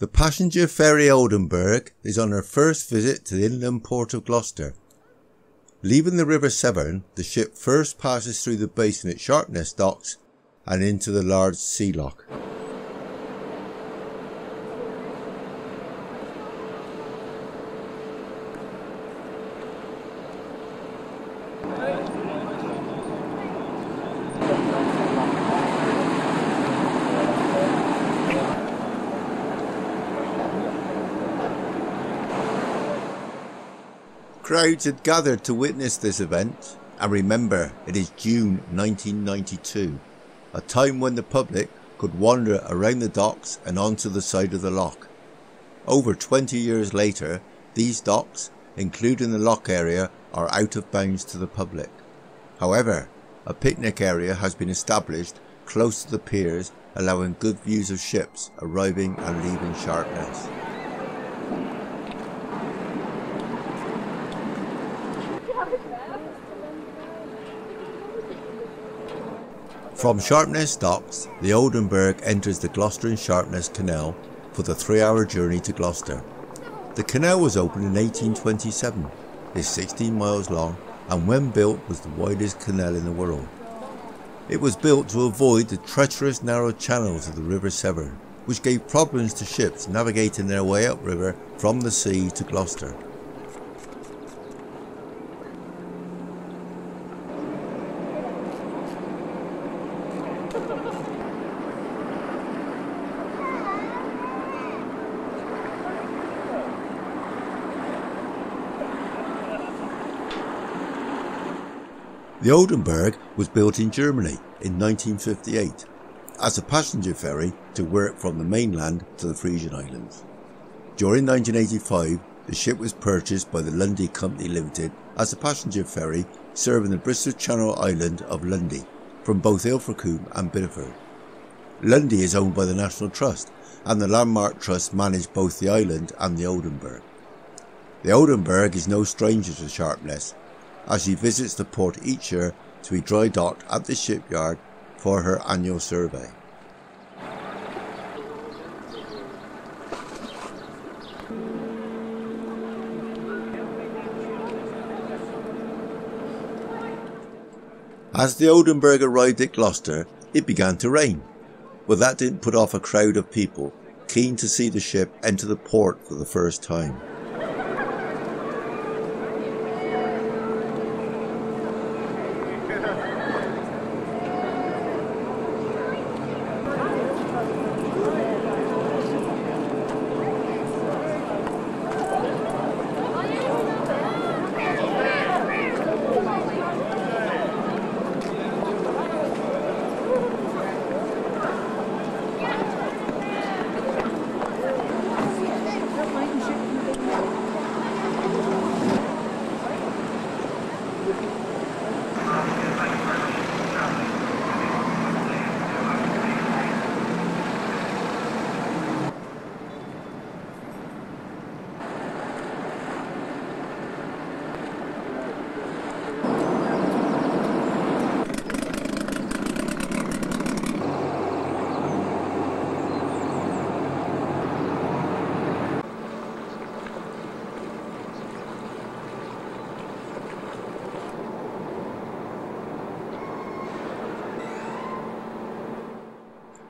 The passenger ferry Oldenburg is on her first visit to the inland port of Gloucester. Leaving the River Severn, the ship first passes through the basin at Sharpness docks and into the large sea lock. Crowds had gathered to witness this event, and remember, it is June 1992, a time when the public could wander around the docks and onto the side of the lock. Over 20 years later, these docks, including the lock area, are out of bounds to the public. However, a picnic area has been established close to the piers, allowing good views of ships arriving and leaving Sharpness. From Sharpness docks, the Oldenburg enters the Gloucester and Sharpness Canal for the three-hour journey to Gloucester. The canal was opened in 1827, is 16 miles long and when built was the widest canal in the world. It was built to avoid the treacherous narrow channels of the River Severn, which gave problems to ships navigating their way upriver from the sea to Gloucester. The Oldenburg was built in Germany in 1958 as a passenger ferry to work from the mainland to the Frisian Islands. During 1985, the ship was purchased by the Lundy Company Limited as a passenger ferry serving the Bristol Channel island of Lundy from both Ilfracombe and Bideford. Lundy is owned by the National Trust and the Landmark Trust manage both the island and the Oldenburg. The Oldenburg is no stranger to Sharpness as she visits the port each year to be dry docked at the shipyard for her annual survey. As the Oldenburg arrived at Gloucester, it began to rain, but that didn't put off a crowd of people keen to see the ship enter the port for the first time.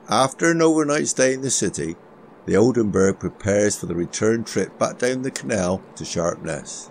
After an overnight stay in the city, the Oldenburg prepares for the return trip back down the canal to Sharpness.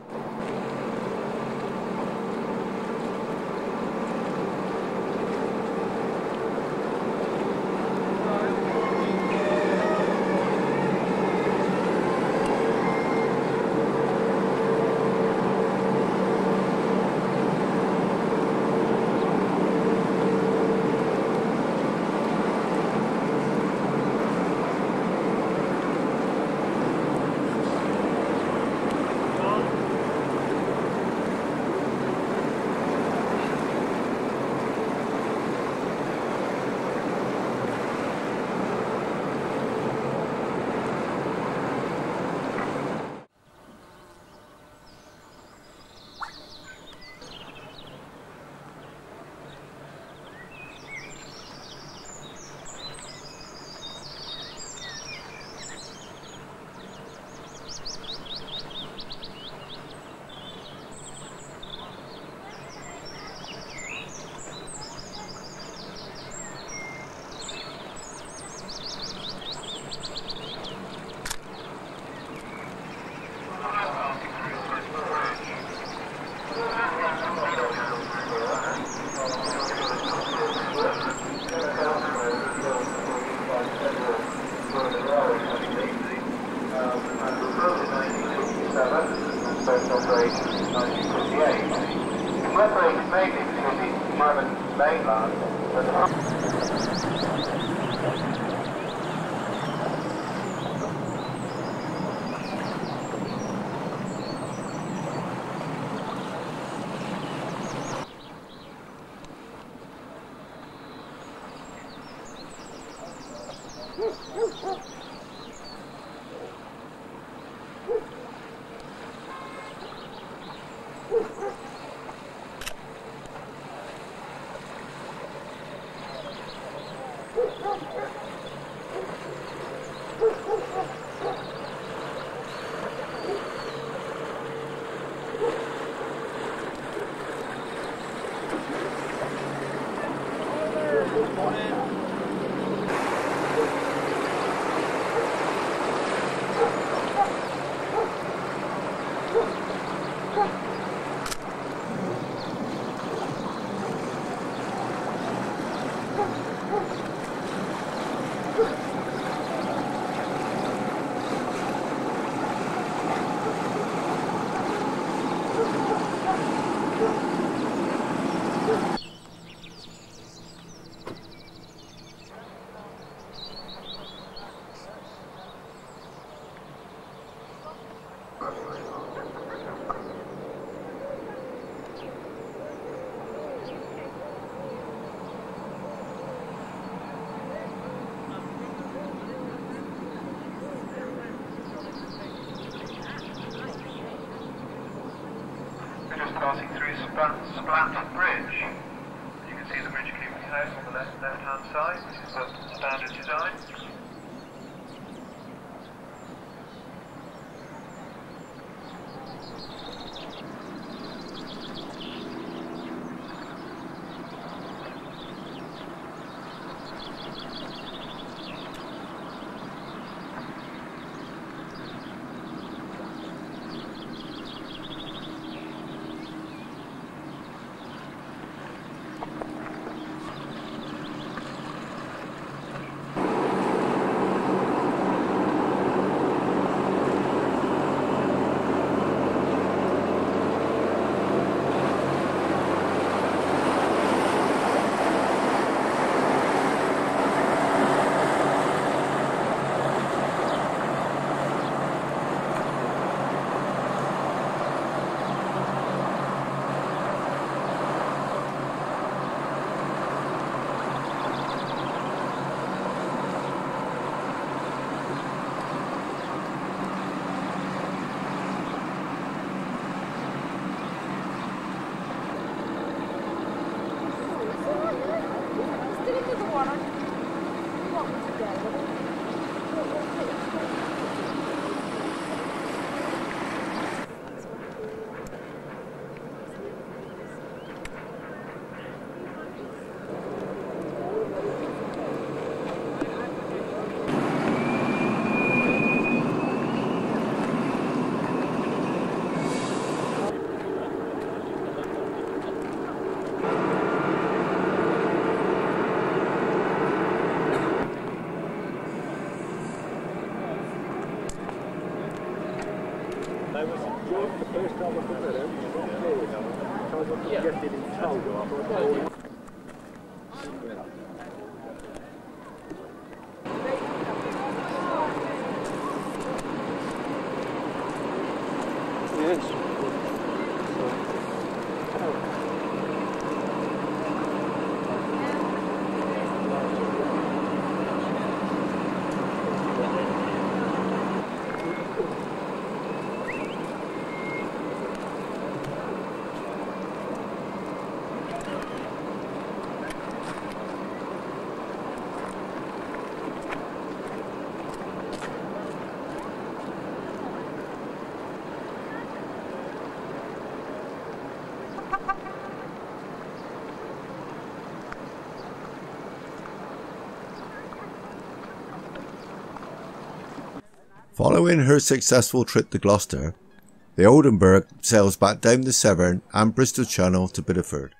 Ha ha ha! Splatt Bridge. You can see the bridge keeper's house on the left left hand side, which is the standard design. I was George the first time I put that out. I was looking to get it in tow. I thought, oh, Yes. Following her successful trip to Gloucester, the Oldenburg sails back down the Severn and Bristol Channel to Bideford.